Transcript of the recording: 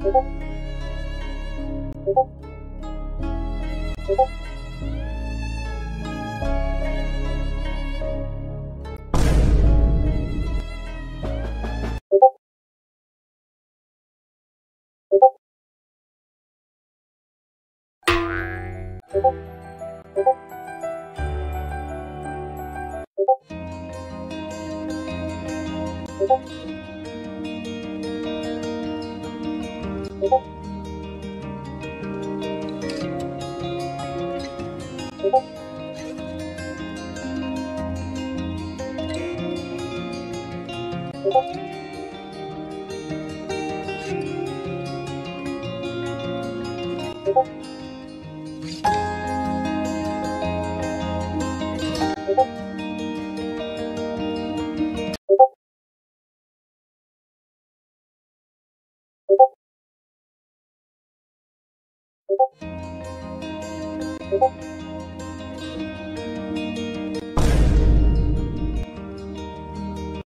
고고 고고 고맙습니다. 고맙습니다.